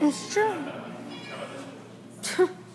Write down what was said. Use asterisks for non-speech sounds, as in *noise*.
It's true. *laughs*